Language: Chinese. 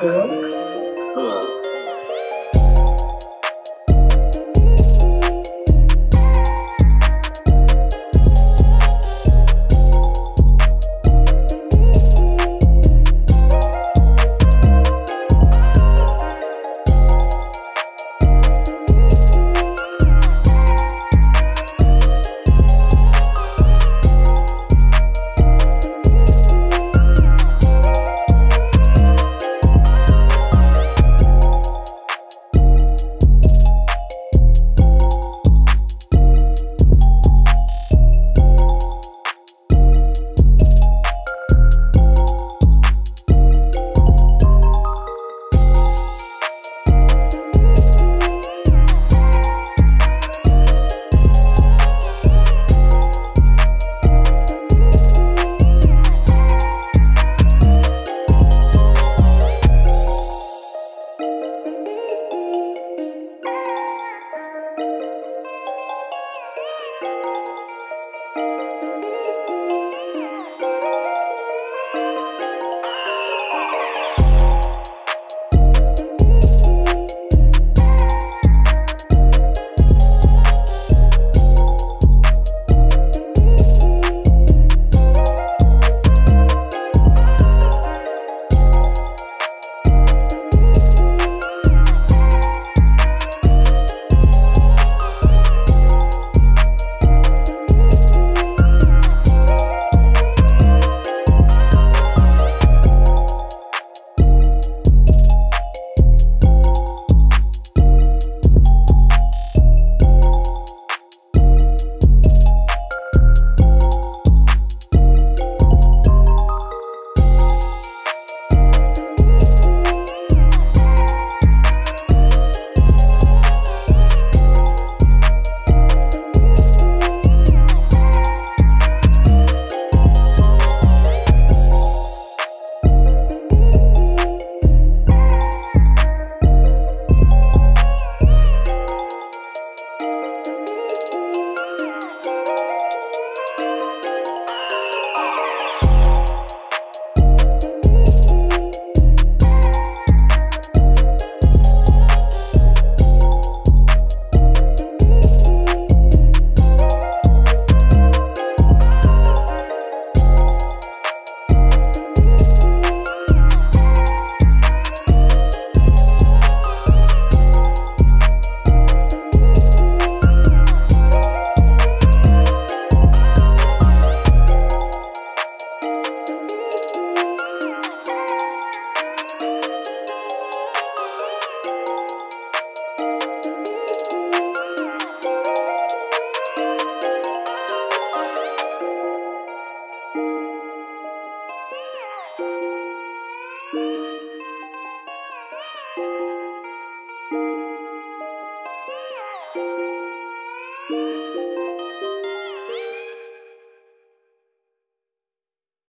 嗯呃